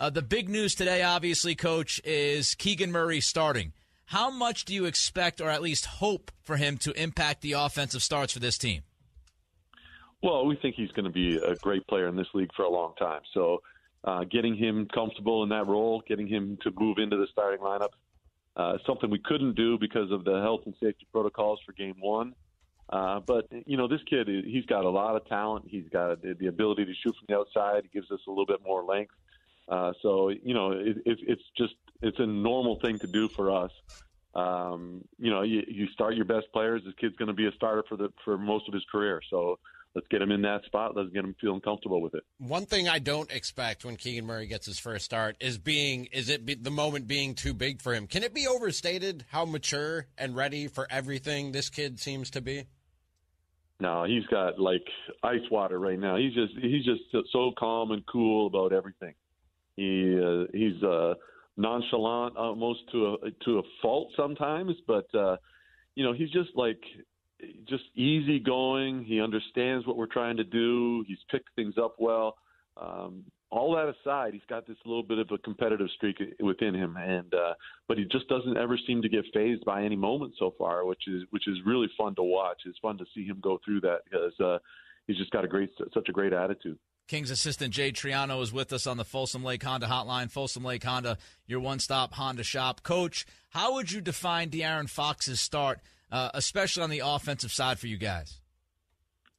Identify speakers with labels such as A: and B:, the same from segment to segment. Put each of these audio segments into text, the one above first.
A: Uh, the big news today, obviously, Coach, is Keegan Murray starting. How much do you expect, or at least hope, for him to impact the offensive starts for this team?
B: Well, we think he's going to be a great player in this league for a long time. So, uh, getting him comfortable in that role, getting him to move into the starting lineup, uh, something we couldn't do because of the health and safety protocols for Game One. Uh, but you know, this kid, he's got a lot of talent. He's got the ability to shoot from the outside. He gives us a little bit more length. Uh, so you know, it, it, it's just it's a normal thing to do for us. Um, you know, you, you start your best players. This kid's going to be a starter for the for most of his career. So let's get him in that spot. Let's get him feeling comfortable with it.
C: One thing I don't expect when Keegan Murray gets his first start is being is it be, the moment being too big for him. Can it be overstated how mature and ready for everything this kid seems to be?
B: No, he's got like ice water right now. He's just he's just so calm and cool about everything. He uh, he's uh, nonchalant almost to a to a fault sometimes, but uh, you know he's just like just easygoing. He understands what we're trying to do. He's picked things up well. Um, all that aside, he's got this little bit of a competitive streak within him, and uh, but he just doesn't ever seem to get phased by any moment so far, which is which is really fun to watch. It's fun to see him go through that because uh, he's just got a great such a great attitude.
A: Kings assistant Jay Triano is with us on the Folsom Lake Honda hotline. Folsom Lake Honda, your one-stop Honda shop. Coach, how would you define De'Aaron Fox's start, uh, especially on the offensive side for you guys?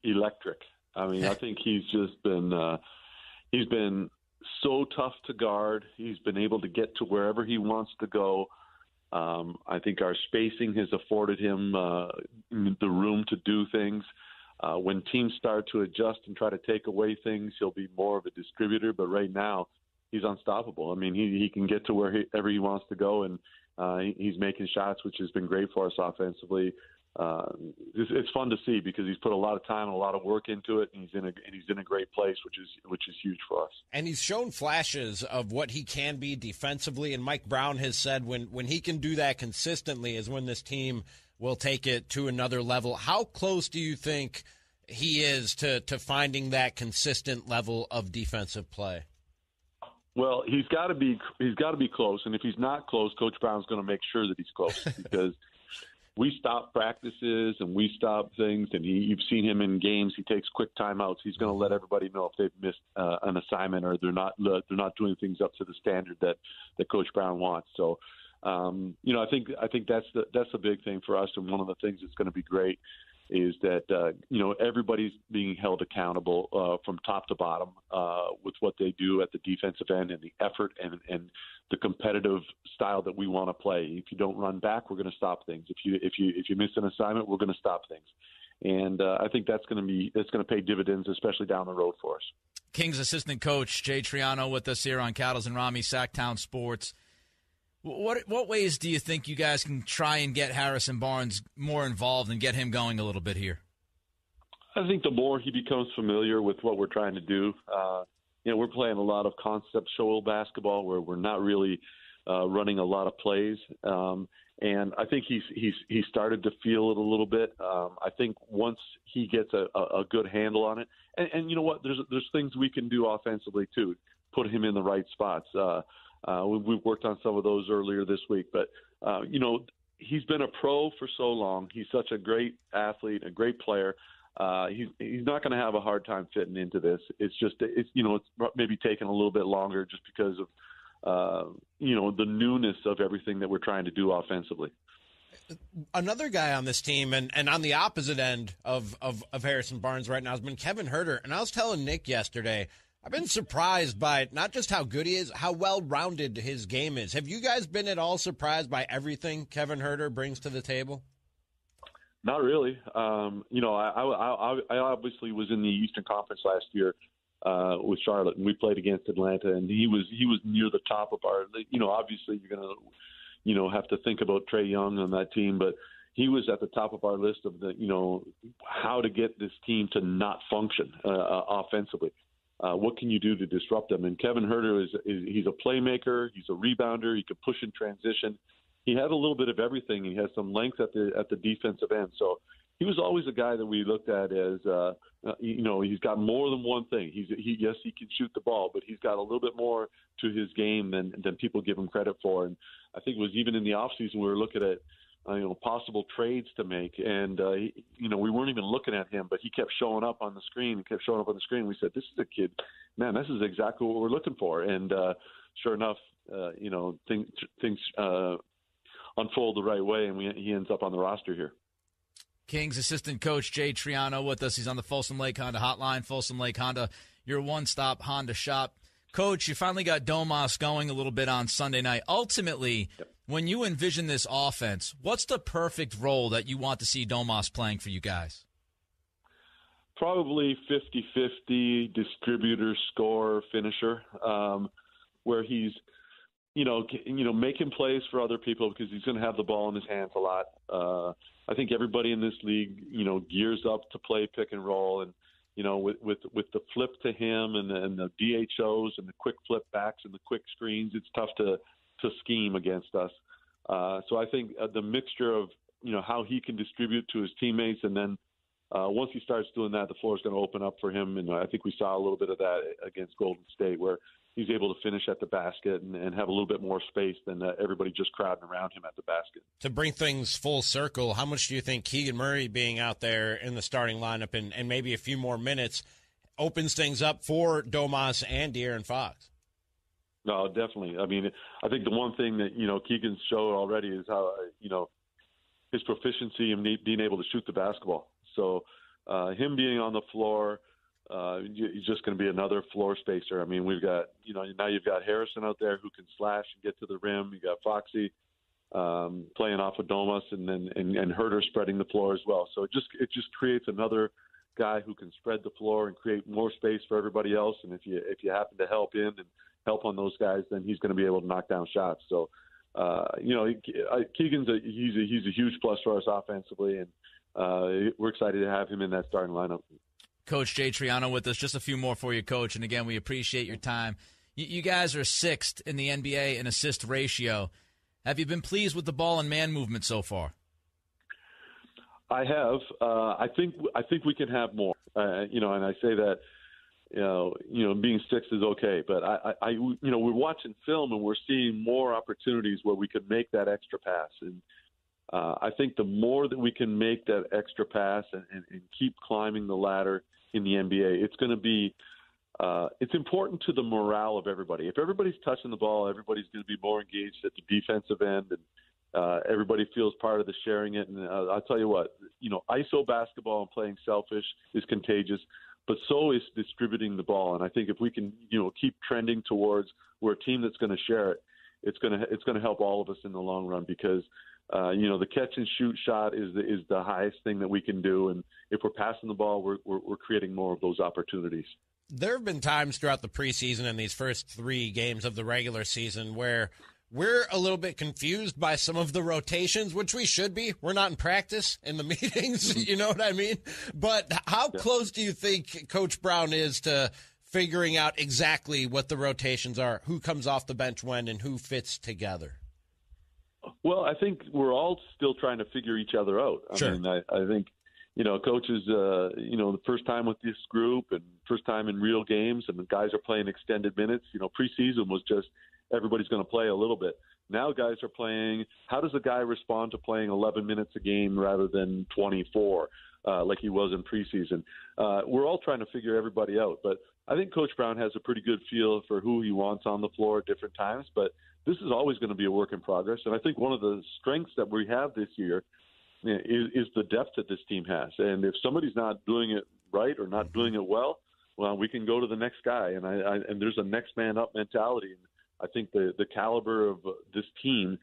B: Electric. I mean, I think he's just been. Uh, he's been so tough to guard. He's been able to get to wherever he wants to go. Um, I think our spacing has afforded him uh, the room to do things. Uh, when teams start to adjust and try to take away things, he'll be more of a distributor. But right now, he's unstoppable. I mean, he he can get to wherever he wants to go, and uh, he's making shots, which has been great for us offensively uh, it's, it's, fun to see because he's put a lot of time and a lot of work into it, and he's in a and he's in a great place, which is which is huge for us.
C: And he's shown flashes of what he can be defensively. And Mike Brown has said when when he can do that consistently is when this team will take it to another level. How close do you think he is to to finding that consistent level of defensive play?
B: Well, he's got to be he's got to be close, and if he's not close, Coach Brown's going to make sure that he's close because we stop practices and we stop things. And he, you've seen him in games. He takes quick timeouts. He's going to let everybody know if they've missed uh, an assignment or they're not they're not doing things up to the standard that that Coach Brown wants. So, um, you know, I think I think that's the that's the big thing for us, and one of the things that's going to be great is that uh, you know everybody's being held accountable uh, from top to bottom uh, with what they do at the defensive end and the effort and and the competitive style that we want to play. If you don't run back, we're going to stop things. If you if you if you miss an assignment, we're going to stop things. And uh, I think that's going to be that's going to pay dividends, especially down the road for us.
A: Kings assistant coach Jay Triano with us here on Cattles and Ramie Sactown Sports. What what ways do you think you guys can try and get Harrison Barnes more involved and get him going a little bit here?
B: I think the more he becomes familiar with what we're trying to do, uh, you know, we're playing a lot of concept show basketball where we're not really uh, running a lot of plays. Um, and I think he's he's he started to feel it a little bit. Um, I think once he gets a, a, a good handle on it, and, and you know what, there's there's things we can do offensively too, put him in the right spots. Uh, uh, we, we've worked on some of those earlier this week, but uh, you know he's been a pro for so long. He's such a great athlete, a great player. Uh, he's he's not going to have a hard time fitting into this. It's just it's you know it's maybe taking a little bit longer just because of uh, you know the newness of everything that we're trying to do offensively.
C: Another guy on this team, and, and on the opposite end of, of, of Harrison Barnes right now has been Kevin Huerter. And I was telling Nick yesterday, I've been surprised by not just how good he is, how well rounded his game is. Have you guys been at all surprised by everything Kevin Huerter brings to the table?
B: Not really. Um, you know, I, I, I obviously was in the Eastern Conference last year uh, with Charlotte, and we played against Atlanta, and he was he was near the top of our. You know, obviously you're gonna, you know, have to think about Trae Young on that team, but he was at the top of our list of the, you know, how to get this team to not function uh, uh offensively. Uh, what can you do to disrupt them? And Kevin Huerter is, is he's a playmaker, he's a rebounder, he can push in transition. He had a little bit of everything. He has some length at the at the defensive end, so he was always a guy that we looked at as, uh, uh, you know, he's got more than one thing. He's he yes, he can shoot the ball, but he's got a little bit more to his game than than people give him credit for. And I think it was even in the offseason we were looking at uh, you know possible trades to make, and uh, he, you know we weren't even looking at him, but he kept showing up on the screen. He kept showing up on the screen. We said, "This is a kid, man. This is exactly what we're looking for." And uh, sure enough, uh, you know things things uh, unfold the right way, and we, he ends up on the roster here.
A: Kings assistant coach Jay Triano with us. He's on the Folsom Lake Honda hotline. Folsom Lake Honda, your one stop Honda shop. Coach, you finally got Domas going a little bit on Sunday night. Ultimately, yep. When you envision this offense, what's the perfect role that you want to see Domas playing for you guys?
B: Probably 50 50 distributor, score, finisher, um, where he's you know, you know, making plays for other people because he's going to have the ball in his hands a lot. Uh, I think everybody in this league, you know, gears up to play pick and roll, and you know, with with with the flip to him and the, and the DHOs and the quick flip backs and the quick screens, it's tough to to scheme against us. Uh, so I think uh, the mixture of you know how he can distribute to his teammates, and then uh, once he starts doing that, the floor is going to open up for him. And I think we saw a little bit of that against Golden State, where he's able to finish at the basket and, and have a little bit more space than uh, everybody just crowding around him at the basket.
C: To bring things full circle, how much do you think Keegan Murray being out there in the starting lineup and, and maybe a few more minutes opens things up for Domas and De'Aaron Fox?
B: No, definitely. I mean, I think the one thing that you know Keegan's showed already is how you know his proficiency in being able to shoot the basketball. So uh, him being on the floor uh, he's just going to be another floor spacer. I mean, we've got you know now you've got Harrison out there who can slash and get to the rim. You got Foxy um, playing off of Domas, and then and, and Huerter spreading the floor as well. So it just it just creates another guy who can spread the floor and create more space for everybody else. And if you if you happen to help in and help on those guys, then he's going to be able to knock down shots. So uh, you know, Keegan's a he's a he's a huge plus for us offensively, and uh, we're excited to have him in that starting lineup.
A: Coach Jay Triano with us. Just a few more for you, Coach. And again, we appreciate your time. You, you guys are sixth in the NBA in assist ratio. Have you been pleased with the ball and man movement so far?
B: I have. Uh, I think I think we can have more. Uh, you know, and I say that you know, you know, being sixth is okay, but I, I, you know, we're watching film and we're seeing more opportunities where we could make that extra pass, and uh, I think the more that we can make that extra pass and, and, and keep climbing the ladder in the NBA, it's going to be uh, it's important to the morale of everybody. If everybody's touching the ball, everybody's going to be more engaged at the defensive end, and uh, everybody feels part of the sharing it. And uh, I'll tell you what, you know, ISO basketball and playing selfish is contagious, but so is distributing the ball. And I think if we can, you know, keep trending towards we're a team that's going to share it, it's going to it's going to help all of us in the long run because uh, you know, the catch and shoot shot is the, is the highest thing that we can do, and if we're passing the ball, we're, we're, we're creating more of those opportunities.
C: There have been times throughout the preseason and these first three games of the regular season where we're a little bit confused by some of the rotations, which we should be. We're not in practice in the meetings, you know what I mean? But how yeah. close do you think Coach Brown is to figuring out exactly what the rotations are, who comes off the bench when, and who fits together?
B: Well, I think we're all still trying to figure each other out. I
C: sure.
B: mean, I, I think you know, coaches, uh, you know, the first time with this group and first time in real games, and the guys are playing extended minutes. You know, preseason was just everybody's going to play a little bit. Now guys are playing. How does a guy respond to playing 11 minutes a game rather than 24, uh, like he was in preseason? Uh, we're all trying to figure everybody out, but I think Coach Brown has a pretty good feel for who he wants on the floor at different times. But this is always going to be a work in progress. And I think one of the strengths that we have this year is, is the depth that this team has. And if somebody's not doing it right or not doing it well, well, we can go to the next guy. And I, I and there's a next man up mentality. And I think the the caliber of this team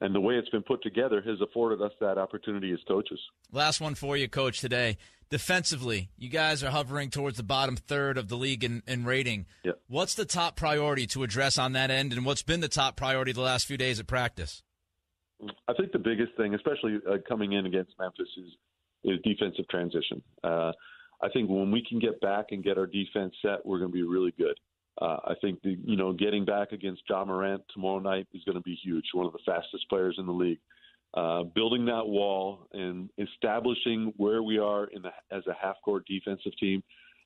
B: and the way it's been put together has afforded us that opportunity as coaches.
A: Last one for you, coach, today. Defensively, you guys are hovering towards the bottom third of the league in, in rating.
B: Yep.
A: What's the top priority to address on that end, and what's been the top priority the last few days of practice?
B: I think the biggest thing, especially uh, coming in against Memphis, is is defensive transition. Uh, I think when we can get back and get our defense set, we're going to be really good. Uh, I think the, you know getting back against Ja Morant tomorrow night is going to be huge. One of the fastest players in the league. uh, building that wall and establishing where we are in the, as a half court defensive team.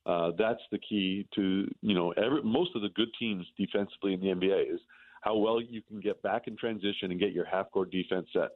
B: Uh, that's the key to you know every, most of the good teams defensively in the NBA is how well you can get back in transition and get your half court defense set.